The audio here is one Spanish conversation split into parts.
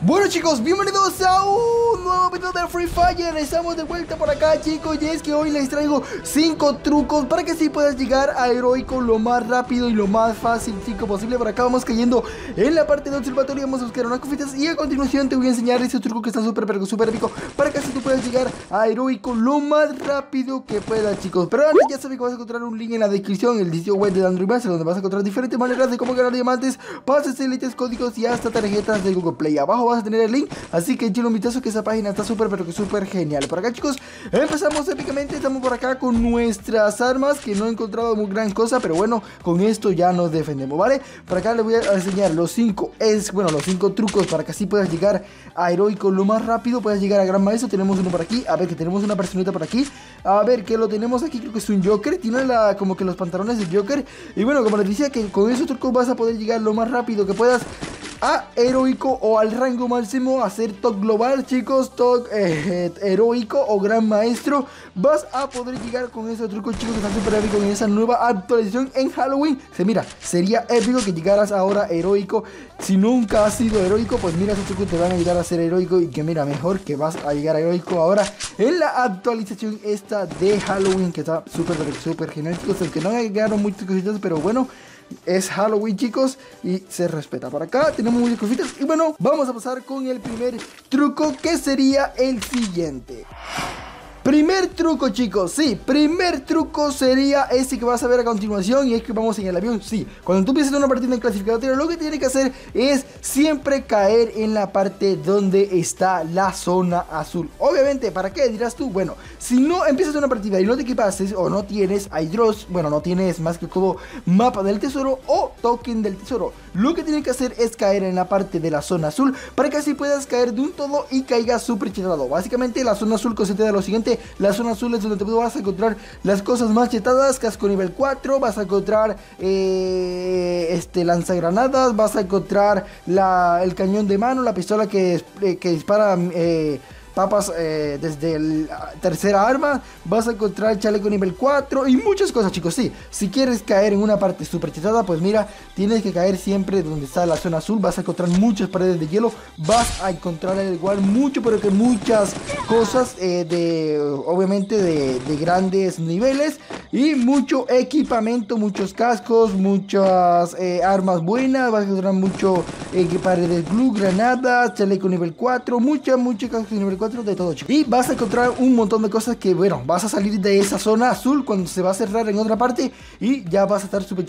Bueno chicos, bienvenidos a un nuevo video de Free Fire. Estamos de vuelta por acá chicos Y es que hoy les traigo 5 trucos Para que así puedas llegar a heroico lo más rápido y lo más fácil chico posible. Por acá vamos cayendo en la parte de observatorio Vamos a buscar unas cofitas Y a continuación te voy a enseñar ese truco que está súper pero súper Para que así tú puedas llegar a heroico lo más rápido que puedas chicos. Pero antes ya sabes que vas a encontrar un link en la descripción El sitio web de Android Master Donde vas a encontrar diferentes maneras de cómo ganar diamantes Pases, élites, códigos y hasta tarjetas de Google Play. Abajo vas a tener el link Así que échale un vistazo que esa página está súper pero que súper genial. Por acá chicos, empezamos épicamente Estamos por acá con nuestras armas Que no he encontrado muy gran cosa Pero bueno, con esto ya nos defendemos, ¿vale? Por acá les voy a enseñar los 5 es Bueno, los 5 trucos para que así puedas llegar a heroico lo más rápido Puedas llegar a gran maestro, tenemos uno por aquí A ver que tenemos una personita por aquí. A ver que lo tenemos aquí, creo que es un Joker Tiene la, como que los pantalones de Joker. Y bueno, como les decía que con esos trucos vas a poder llegar lo más rápido que puedas a heroico o al rango máximo hacer top global chicos top eh, heroico o gran maestro. Vas a poder llegar con esos trucos chicos que están super épicos en esa nueva actualización en Halloween. Se mira sería épico que llegaras ahora heroico. Si nunca has sido heroico pues mira esos trucos te van a ayudar a ser heroico y que mira mejor que vas a llegar a heroico ahora en la actualización esta de Halloween que está súper súper genial chicos el que no llegaron muchas cositas pero bueno es Halloween, chicos, y se respeta. Por acá tenemos muchas cositas. Y bueno, vamos a pasar con el primer truco, que sería el siguiente. Primer truco chicos, sí, primer truco sería este que vas a ver a continuación y es que vamos en el avión, sí Cuando tú empieces una partida en clasificatorio lo que tienes que hacer es siempre caer en la parte donde está la zona azul. Obviamente, ¿para qué dirás tú? Bueno, si no empiezas una partida y no te equipases o no tienes Hydros, bueno, no tienes más que como mapa del tesoro o token del tesoro. Lo que tienes que hacer es caer en la parte de la zona azul para que así puedas caer de un todo y caigas súper chetado Básicamente la zona azul consiste de lo siguiente la zona azul es donde te vas a encontrar las cosas más chetadas. Casco nivel 4. Vas a encontrar eh, este lanzagranadas. Vas a encontrar la, el cañón de mano. La pistola que, eh, que dispara... Eh, papas eh, desde el tercera arma, vas a encontrar chaleco nivel 4 y muchas cosas chicos, sí, si quieres caer en una parte super chetada, pues mira, tienes que caer siempre donde está la zona azul, vas a encontrar muchas paredes de hielo, vas a encontrar igual mucho, pero que muchas cosas eh, de, obviamente de, grandes niveles y mucho equipamiento, muchos cascos, muchas eh, armas buenas, vas a encontrar mucho paredes blue, granadas, chaleco nivel 4, mucha, mucha casco nivel 4 de todo, Y vas a encontrar un montón de cosas que, bueno, vas a salir de esa zona azul cuando se va a cerrar en otra parte y ya vas a estar super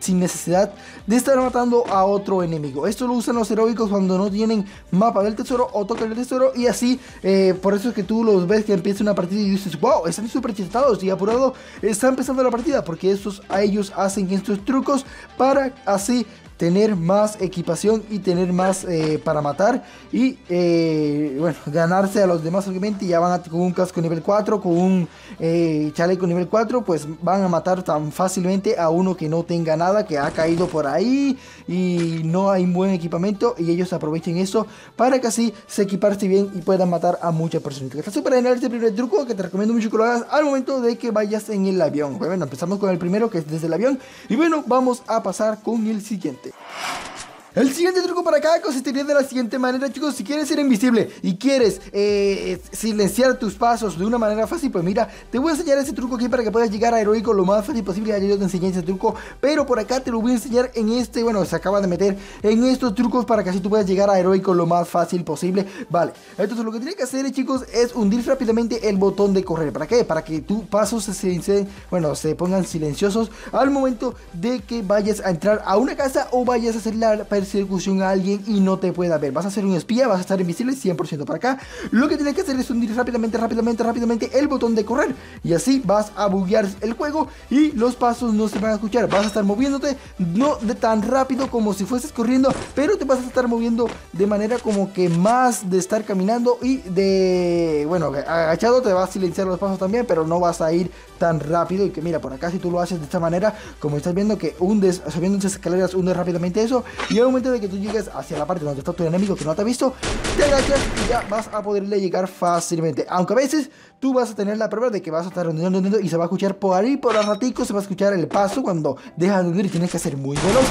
sin necesidad de estar matando a otro enemigo. Esto lo usan los heroicos cuando no tienen mapa del tesoro o tocan el tesoro y así, eh, por eso es que tú los ves que empieza una partida y dices, wow, están súper chetados y apurado, está empezando la partida porque estos a ellos hacen estos trucos para así tener más equipación y tener más eh, para matar y eh, bueno ganarse a los demás obviamente ya van a, con un casco nivel 4 con un eh, chaleco nivel 4 pues van a matar tan fácilmente a uno que no tenga nada que ha caído por ahí y no hay buen equipamiento y ellos aprovechen eso para que así se equiparse bien y puedan matar a muchas personas. Está súper genial este primer truco que te recomiendo mucho que lo hagas al momento de que vayas en el avión. Bueno empezamos con el primero que es desde el avión y bueno vamos a pasar con el siguiente Namaste. El siguiente truco para acá consistiría de la siguiente manera, chicos. Si quieres ser invisible y quieres eh, silenciar tus pasos de una manera fácil, pues mira, te voy a enseñar ese truco aquí para que puedas llegar a heroico lo más fácil posible. Ya yo te enseñé ese truco, pero por acá te lo voy a enseñar en este, bueno, se acaba de meter en estos trucos para que así tú puedas llegar a heroico lo más fácil posible. Vale, entonces lo que tienes que hacer, chicos, es hundir rápidamente el botón de correr. ¿Para qué? Para que tus pasos se, bueno, se pongan silenciosos al momento de que vayas a entrar a una casa o vayas a hacer la persecución a alguien y no te pueda ver. Vas a ser un espía, vas a estar invisible 100% para acá. Lo que tienes que hacer es hundir rápidamente, rápidamente, rápidamente el botón de correr. Y así vas a buguear el juego y los pasos no se van a escuchar. Vas a estar moviéndote no de tan rápido como si fueses corriendo, pero te vas a estar moviendo de manera como que más de estar caminando y de, bueno, agachado te va a silenciar los pasos también, pero no vas a ir tan rápido. Y que mira, por acá si tú lo haces de esta manera, como estás viendo que hundes, subiendo escaleras, hundes rápidamente eso y momento de que tú llegues hacia la parte donde está tu enemigo que no te ha visto, te agachas y ya vas a poderle llegar fácilmente. Aunque a veces tú vas a tener la prueba de que vas a estar hundiendo, y se va a escuchar por ahí, por el ratico, se va a escuchar el paso cuando dejas de hundir y tienes que ser muy veloz.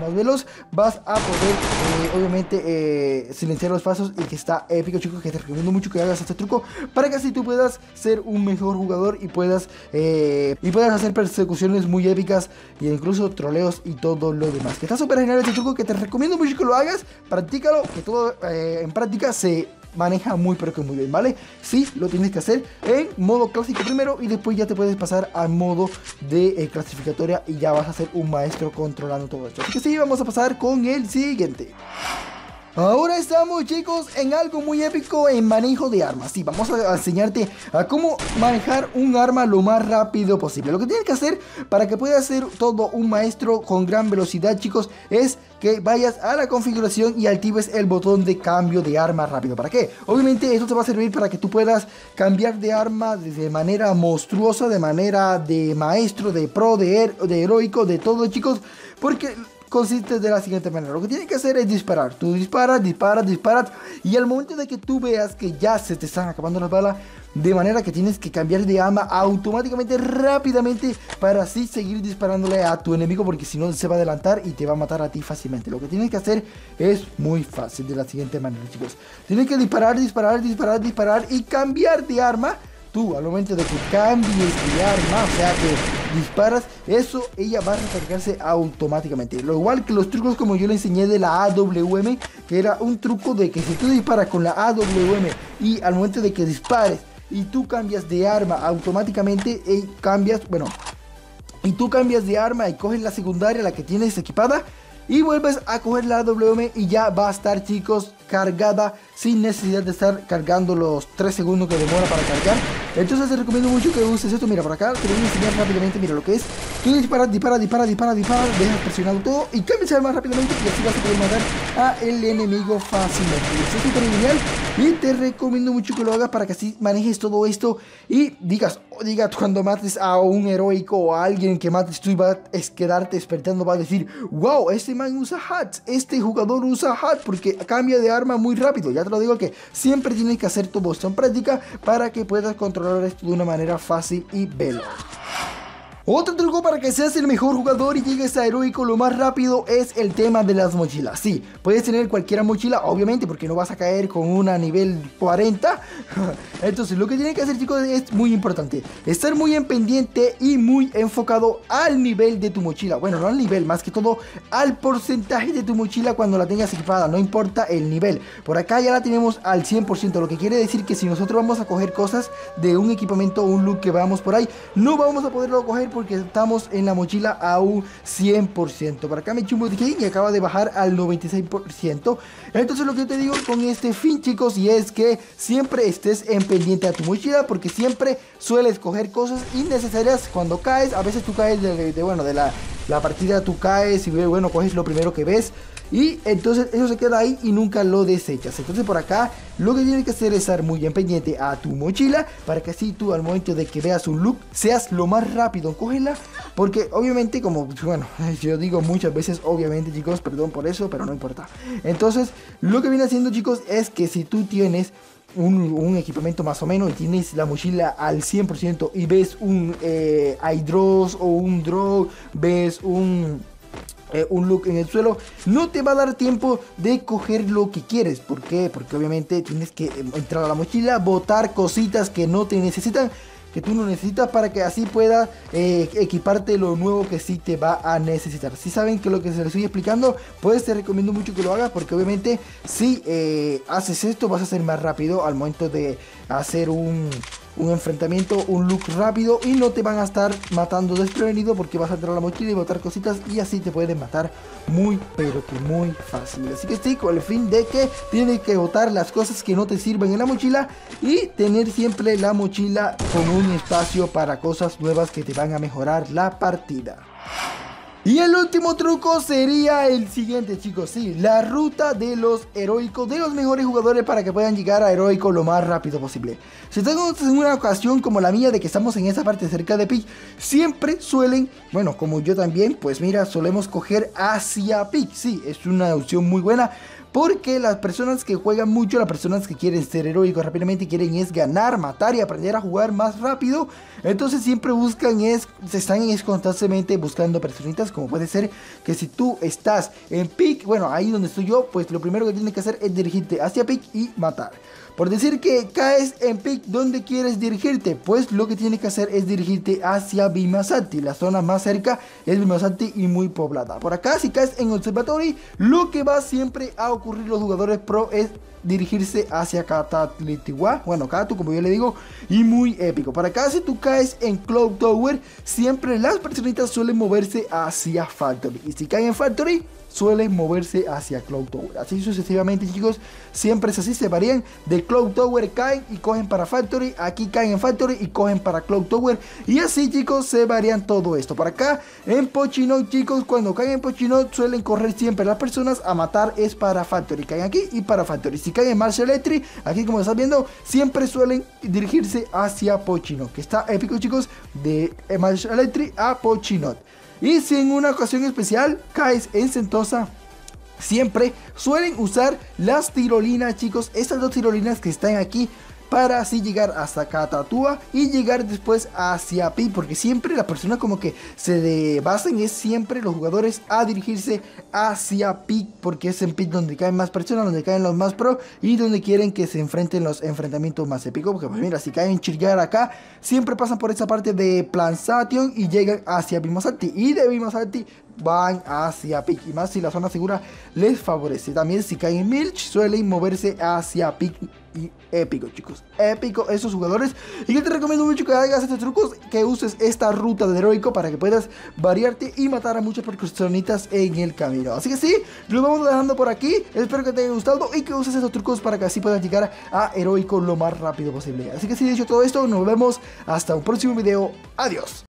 más veloz, vas a poder, eh, obviamente, eh, silenciar los pasos y que está épico, chicos, que te recomiendo mucho que hagas este truco para que así tú puedas ser un mejor jugador y puedas, eh, y puedas hacer persecuciones muy épicas e incluso troleos y todo lo demás. Que está súper genial este truco que te recomiendo mucho que lo hagas, practícalo, que todo en práctica se maneja muy pero que muy bien, ¿vale? Sí, lo tienes que hacer en modo clásico primero y después ya te puedes pasar al modo de eh, clasificatoria y ya vas a ser un maestro controlando todo esto. Así que sí, vamos a pasar con el siguiente. Ahora estamos chicos en algo muy épico en manejo de armas. Sí, vamos a enseñarte a cómo manejar un arma lo más rápido posible. Lo que tienes que hacer para que puedas ser todo un maestro con gran velocidad chicos Es que vayas a la configuración y actives el botón de cambio de arma rápido. ¿Para qué? Obviamente esto te va a servir para que tú puedas cambiar de arma de manera monstruosa De manera de maestro, de pro, de, de heroico, de todo chicos Porque consiste de la siguiente manera. Lo que tienes que hacer es disparar. Tú disparas, disparas, disparas. Y al momento de que tú veas que ya se te están acabando las balas, de manera que tienes que cambiar de arma automáticamente, rápidamente, para así seguir disparándole a tu enemigo, porque si no se va a adelantar y te va a matar a ti fácilmente. Lo que tienes que hacer es muy fácil de la siguiente manera, chicos. Tienes que disparar, disparar, disparar, disparar y cambiar de arma tú al momento de que cambies de arma, o sea que disparas, eso ella va a recargarse automáticamente. Lo igual que los trucos como yo le enseñé de la AWM, que era un truco de que si tú disparas con la AWM y al momento de que dispares y tú cambias de arma automáticamente, y cambias, bueno, y tú cambias de arma y coges la secundaria, la que tienes equipada, y vuelves a coger la AWM y ya va a estar chicos cargada sin necesidad de estar cargando los 3 segundos que demora para cargar. Entonces te recomiendo mucho que uses esto. Mira, por acá te voy a enseñar rápidamente. Mira lo que es. Tú disparas, dispara, dispara, dispara, dispara. Dejas presionado todo y cambias más rápidamente. Y así vas a poder matar a el enemigo fácilmente. Esto es súper genial. Y te recomiendo mucho que lo hagas para que así manejes todo esto. Y digas, o digas cuando mates a un heroico o a alguien que mates tú vas a quedarte despertando. Va a decir, wow, este man usa hats. Este jugador usa hats porque cambia de arma muy rápido. Ya te lo digo que siempre tienes que hacer tu esto en práctica para que puedas controlar esto de una manera fácil y veloz. Otro truco para que seas el mejor jugador y llegues a heroico lo más rápido es el tema de las mochilas. Sí, puedes tener cualquier mochila, obviamente, porque no vas a caer con una nivel 40. Entonces, lo que tienes que hacer, chicos, es muy importante. Estar muy en pendiente y muy enfocado al nivel de tu mochila. Bueno, no al nivel, más que todo al porcentaje de tu mochila cuando la tengas equipada. No importa el nivel. Por acá ya la tenemos al 100%, lo que quiere decir que si nosotros vamos a coger cosas de un equipamiento o un look que vamos por ahí, no vamos a poderlo coger porque estamos en la mochila a un 100%. Para acá me eché un y acaba de bajar al 96%. Entonces lo que te digo con este fin, chicos, y es que siempre estés en pendiente a tu mochila porque siempre sueles coger cosas innecesarias cuando caes. A veces tú caes de, bueno, de la, la partida, tú caes y bueno, coges lo primero que ves. Y entonces eso se queda ahí y nunca lo desechas. Entonces por acá lo que tienes que hacer es estar muy en pendiente a tu mochila para que así tú al momento de que veas un look seas lo más rápido en cogerla. Porque obviamente como, bueno, yo digo muchas veces obviamente chicos, perdón por eso, pero no importa. Entonces lo que viene haciendo chicos es que si tú tienes un, equipamiento más o menos y tienes la mochila al 100% y ves un eh, o un Draw, ves un eh, un look en el suelo, no te va a dar tiempo de coger lo que quieres. ¿Por qué? Porque obviamente tienes que em, entrar a la mochila, botar cositas que no te necesitan que tú no necesitas para que así pueda eh, equiparte lo nuevo que sí te va a necesitar. Si saben que lo que se les estoy explicando, pues te recomiendo mucho que lo hagas porque obviamente si eh, haces esto vas a ser más rápido al momento de hacer un un enfrentamiento, un look rápido y no te van a estar matando desprevenido porque vas a entrar a la mochila y botar cositas y así te pueden matar muy pero que muy fácil. Así que estoy con el fin de que tienes que botar las cosas que no te sirven en la mochila y tener siempre la mochila con un espacio para cosas nuevas que te van a mejorar la partida. Y el último truco sería el siguiente chicos, sí, la ruta de los heroicos, de los mejores jugadores para que puedan llegar a heroico lo más rápido posible. Si en una ocasión como la mía de que estamos en esa parte cerca de Pick, siempre suelen, bueno, como yo también, pues mira, solemos coger hacia Pick, sí, es una opción muy buena. Porque las personas que juegan mucho, las personas que quieren ser heroicos rápidamente quieren es ganar, matar y aprender a jugar más rápido. Entonces siempre buscan es, se están es constantemente buscando personitas como puede ser que si tú estás en pick, bueno ahí donde estoy yo, pues lo primero que tienes que hacer es dirigirte hacia pick y matar. Por decir que caes en pick, ¿dónde quieres dirigirte? Pues lo que tienes que hacer es dirigirte hacia Bimasati. La zona más cerca es Bimasati y muy poblada. Por acá, si caes en Observatory, lo que va siempre a ocurrir los jugadores pro es dirigirse hacia Katatlitiwa, bueno, Katu como yo le digo, y muy épico. Para acá si tú caes en Cloud Tower, siempre las personitas suelen moverse hacia Factory. Y si caen en Factory, suelen moverse hacia Cloud Tower. Así sucesivamente, chicos, siempre es así, se varían. De Cloud Tower caen y cogen para Factory, aquí caen en Factory y cogen para Cloud Tower. Y así, chicos, se varían todo esto. Para acá, en Pochinot, chicos, cuando caen en Pochinot, suelen correr siempre las personas a matar es para Factory. Caen aquí y para Factory. Si caen en Marshall Electric, aquí como estás viendo, siempre suelen dirigirse hacia Pochinot, que está épico, chicos, de Marshall Electric a Pochinot. Y si en una ocasión especial caes en Sentosa, siempre suelen usar las tirolinas, chicos. Estas dos tirolinas que están aquí para así llegar hasta Catatua y llegar después hacia Pi, porque siempre la persona como que se basan es siempre los jugadores a dirigirse hacia Pi, porque es en Pi donde caen más personas, donde caen los más pro y donde quieren que se enfrenten los enfrentamientos más épicos, porque pues mira, si caen Chillar acá, siempre pasan por esa parte de Plansation y llegan hacia Bimasati y de Bimasati van hacia Pic y más si la zona segura les favorece. También si caen en Milch suelen moverse hacia Pic y épico chicos, épico esos jugadores y que te recomiendo mucho que hagas estos trucos, que uses esta ruta de heroico para que puedas variarte y matar a muchas percusionitas en el camino. Así que sí, lo vamos dejando por aquí, espero que te haya gustado y que uses estos trucos para que así puedas llegar a heroico lo más rápido posible. Así que si dicho todo esto, nos vemos hasta un próximo video, adiós.